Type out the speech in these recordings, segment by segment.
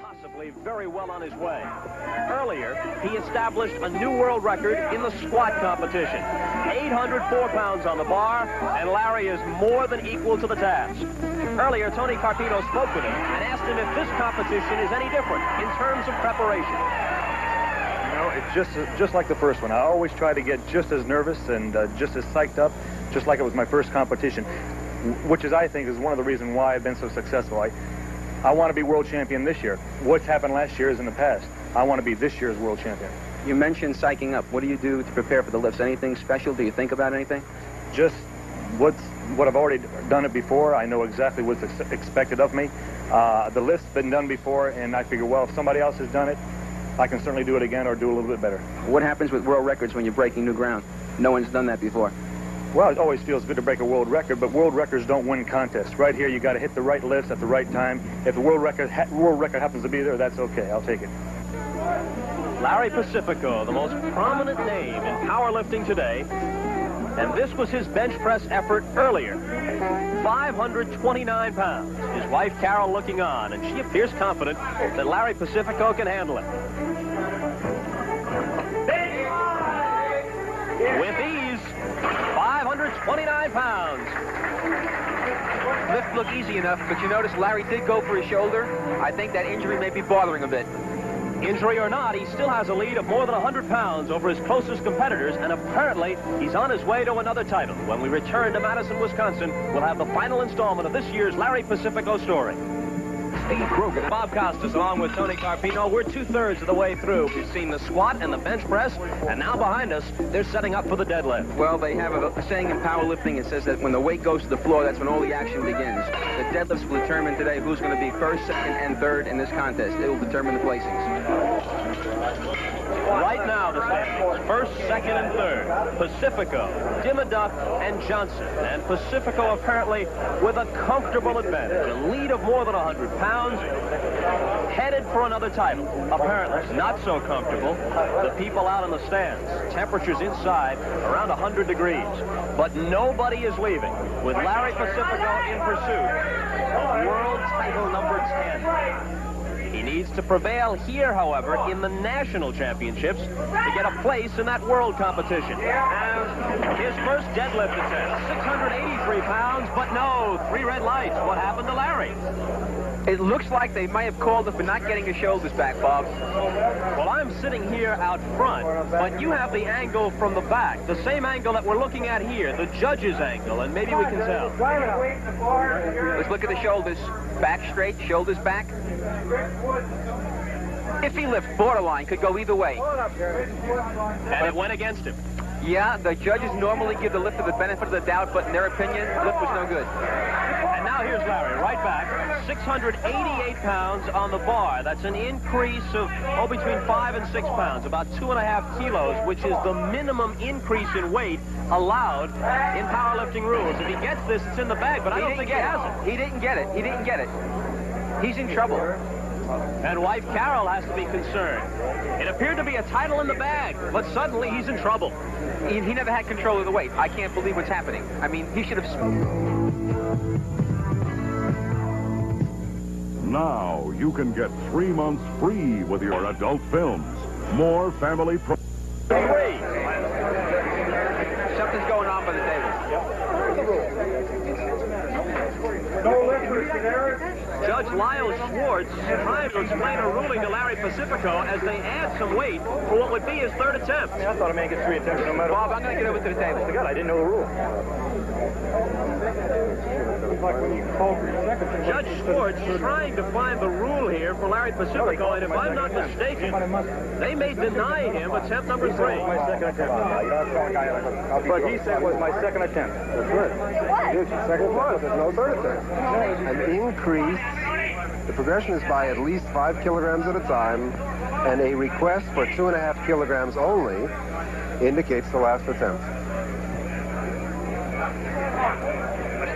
possibly very well on his way. Earlier, he established a new world record in the squat competition. 804 pounds on the bar, and Larry is more than equal to the task. Earlier, Tony Carpino spoke with him and asked him if this competition is any different in terms of preparation. You know, it's just just like the first one. I always try to get just as nervous and uh, just as psyched up, just like it was my first competition, which is, I think, is one of the reasons why I've been so successful. I, I want to be world champion this year. What's happened last year is in the past. I want to be this year's world champion. You mentioned psyching up. What do you do to prepare for the lifts? Anything special? Do you think about anything? Just what's what I've already done it before. I know exactly what's ex expected of me. Uh, the lift's been done before, and I figure, well, if somebody else has done it, I can certainly do it again or do a little bit better. What happens with world records when you're breaking new ground? No one's done that before. Well, it always feels good to break a world record, but world records don't win contests. Right here, you got to hit the right lifts at the right time. If the world record world record happens to be there, that's okay. I'll take it. Larry Pacifico, the most prominent name in powerlifting today, and this was his bench press effort earlier. 529 pounds. His wife Carol looking on, and she appears confident that Larry Pacifico can handle it. 529 pounds. Lift looked easy enough, but you notice Larry did go for his shoulder. I think that injury may be bothering a bit. Injury or not, he still has a lead of more than 100 pounds over his closest competitors, and apparently he's on his way to another title. When we return to Madison, Wisconsin, we'll have the final installment of this year's Larry Pacifico story. Steve Grogan. Bob Costas along with Tony Carpino. We're two-thirds of the way through. We've seen the squat and the bench press, and now behind us, they're setting up for the deadlift. Well, they have a, a saying in powerlifting. It says that when the weight goes to the floor, that's when all the action begins. The deadlifts will determine today who's going to be first, second, and third in this contest. It will determine the placings. Right now, the standings, first, second, and third. Pacifico, Dimiduk, and Johnson. And Pacifico apparently with a comfortable advantage. A lead of more than 100 pounds. Headed for another title. Apparently not so comfortable. The people out in the stands. Temperatures inside around 100 degrees. But nobody is leaving. With Larry Pacifico in pursuit of world title number 10. He needs to prevail here, however, in the national championships to get a place in that world competition. And his first deadlift attempt, 683 pounds, but no, three red lights. What happened to Larry? It looks like they might have called him for not getting his shoulders back, Bob. Well, I'm sitting here out front, but you have the angle from the back, the same angle that we're looking at here, the judge's angle, and maybe we can tell. Let's look at the shoulders. Back straight, shoulders back. If he lifts borderline, could go either way. And it went against him. Yeah, the judges normally give the lifter the benefit of the doubt, but in their opinion, the lift was no good. And now here's Larry, right back. 688 pounds on the bar. That's an increase of, oh, between five and six pounds, about two and a half kilos, which is the minimum increase in weight allowed in powerlifting rules. If he gets this, it's in the bag, but I don't think he has it. He didn't get it. He didn't get it. He's in trouble. And wife Carol has to be concerned. It appeared to be a title in the bag, but suddenly he's in trouble. He, he never had control of the weight. I can't believe what's happening. I mean, he should have... Now you can get three months free with your adult films. More family pro. Three. Something's going on by the table. Judge Lyle Schwartz trying to explain a ruling to Larry Pacifico as they add some weight for what would be his third attempt. I thought I may get three attempts no matter Bob, I'm going to get over to the table. what. God, I didn't know the rule. Judge Schwartz trying to find the rule here for Larry Pacifico, and if I'm not mistaken, they may deny him attempt number three. My second attempt. But he said it was my second attempt. That's right. Yes, second attempt. There's no third attempt. an increase. The progression is by at least five kilograms at a time, and a request for two and a half kilograms only indicates the last attempt.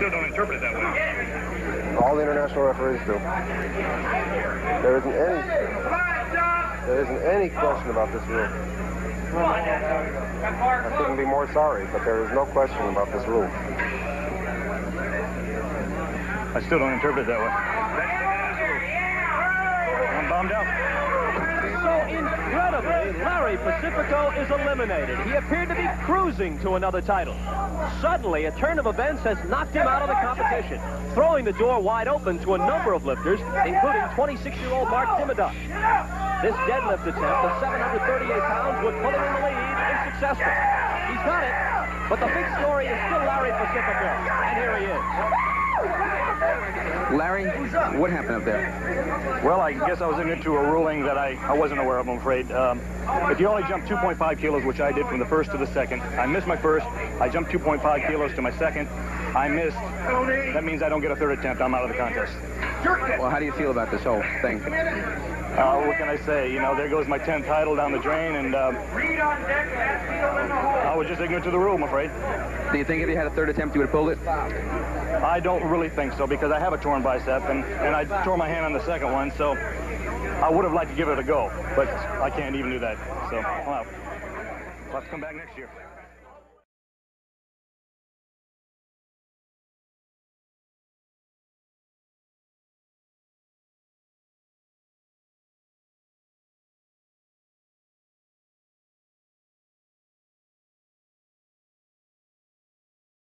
I still don't interpret it that way. All the international referees do. There isn't any. There isn't any question about this rule. I couldn't be more sorry, but there is no question about this rule. I still don't interpret it that way. I'm bombed out. Incredibly, Larry Pacifico is eliminated. He appeared to be cruising to another title. Suddenly, a turn of events has knocked him out of the competition, throwing the door wide open to a number of lifters, including 26-year-old Mark Dimiduk. This deadlift attempt of 738 pounds would put him in the lead if successful. He's got it, but the big story is still Larry Pacifico, and here he is. Larry, what happened up there? Well, I guess I was in into a ruling that I, I wasn't aware of, I'm afraid. Um, if you only jump 2.5 kilos, which I did from the first to the second, I missed my first. I jumped 2.5 kilos to my second. I missed. That means I don't get a third attempt. I'm out of the contest. Well, how do you feel about this whole thing? Uh, what can I say? You know, there goes my 10th title down the drain, and um, I was just ignorant to the rule, I'm afraid. Do you think if you had a third attempt, you would have pulled it? I don't really think so because I have a torn bicep, and, and I tore my hand on the second one, so I would have liked to give it a go, but I can't even do that. So, well, I'll have to come back next year.